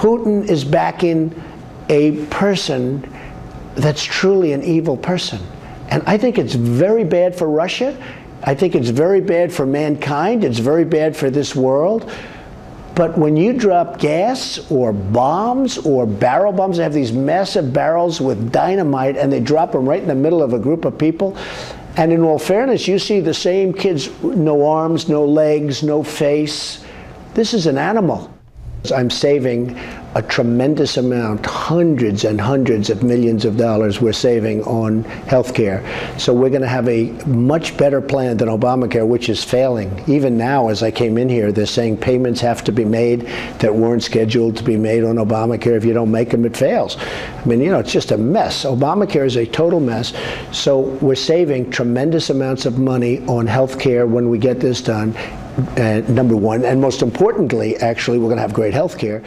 Putin is backing a person that's truly an evil person. And I think it's very bad for Russia. I think it's very bad for mankind. It's very bad for this world. But when you drop gas or bombs or barrel bombs, they have these massive barrels with dynamite and they drop them right in the middle of a group of people. And in all fairness, you see the same kids, no arms, no legs, no face. This is an animal. I'm saving a tremendous amount, hundreds and hundreds of millions of dollars we're saving on health care. So we're going to have a much better plan than Obamacare, which is failing. Even now, as I came in here, they're saying payments have to be made that weren't scheduled to be made on Obamacare. If you don't make them, it fails. I mean, you know, it's just a mess. Obamacare is a total mess. So we're saving tremendous amounts of money on health care when we get this done. Uh, number one, and most importantly, actually, we're going to have great health care.